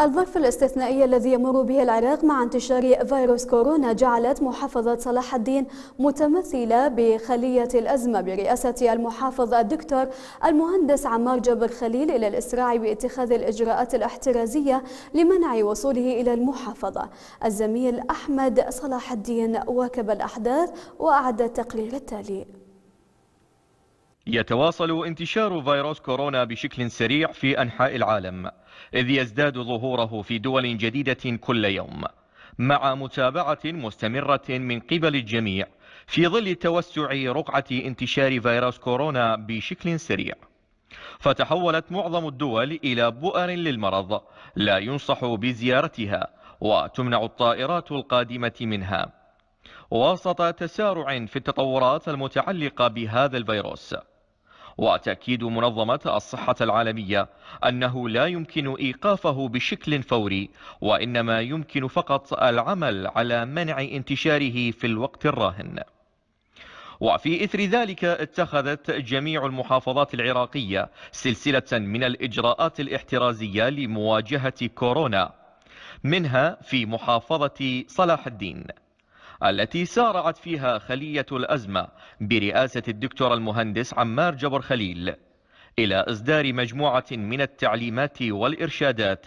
الظرف الاستثنائي الذي يمر به العراق مع انتشار فيروس كورونا جعلت محافظة صلاح الدين متمثلة بخلية الأزمة برئاسة المحافظ الدكتور المهندس عمار جبر خليل إلى الإسراع باتخاذ الإجراءات الاحترازية لمنع وصوله إلى المحافظة. الزميل أحمد صلاح الدين واكب الأحداث وأعد التقرير التالي. يتواصل انتشار فيروس كورونا بشكل سريع في أنحاء العالم إذ يزداد ظهوره في دول جديدة كل يوم مع متابعة مستمرة من قبل الجميع في ظل توسع رقعة انتشار فيروس كورونا بشكل سريع. فتحولت معظم الدول إلى بؤر للمرض لا ينصح بزيارتها وتمنع الطائرات القادمة منها. وسط تسارع في التطورات المتعلقة بهذا الفيروس وتأكيد منظمة الصحة العالمية أنه لا يمكن إيقافه بشكل فوري وإنما يمكن فقط العمل على منع انتشاره في الوقت الراهن. وفي إثر ذلك اتخذت جميع المحافظات العراقية سلسلة من الإجراءات الاحترازية لمواجهة كورونا منها في محافظة صلاح الدين. التي سارعت فيها خلية الأزمة برئاسة الدكتور المهندس عمار جبر خليل إلى إصدار مجموعة من التعليمات والإرشادات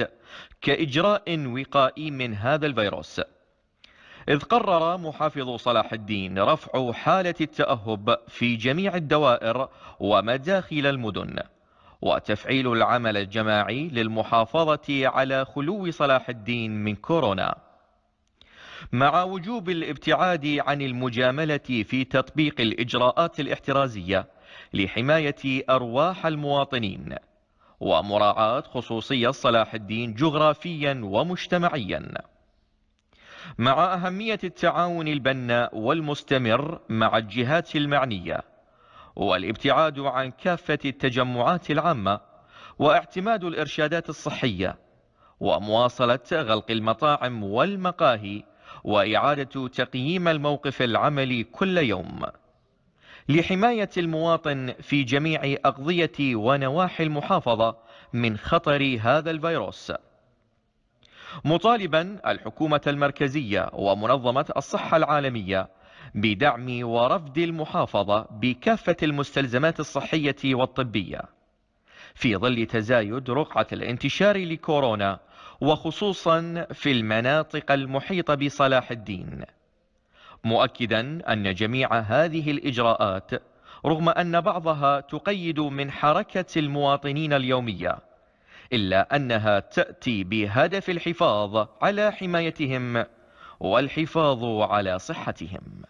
كإجراء وقائي من هذا الفيروس. إذ قرر محافظ صلاح الدين رفع حالة التأهب في جميع الدوائر ومداخل المدن وتفعيل العمل الجماعي للمحافظة على خلو صلاح الدين من كورونا. مع وجوب الابتعاد عن المجاملة في تطبيق الإجراءات الاحترازية لحماية أرواح المواطنين ومراعاة خصوصية صلاح الدين جغرافيا ومجتمعيا. مع أهمية التعاون البناء والمستمر مع الجهات المعنية والابتعاد عن كافة التجمعات العامة واعتماد الإرشادات الصحية ومواصلة غلق المطاعم والمقاهي وإعادة تقييم الموقف العملي كل يوم. لحماية المواطن في جميع أقضية ونواحي المحافظة من خطر هذا الفيروس. مطالبا الحكومة المركزية ومنظمة الصحة العالمية بدعم ورفد المحافظة بكافة المستلزمات الصحية والطبية. في ظل تزايد رقعة الانتشار لكورونا وخصوصا في المناطق المحيطة بصلاح الدين. مؤكدا أن جميع هذه الإجراءات رغم أن بعضها تقيد من حركة المواطنين اليومية إلا أنها تأتي بهدف الحفاظ على حمايتهم والحفاظ على صحتهم.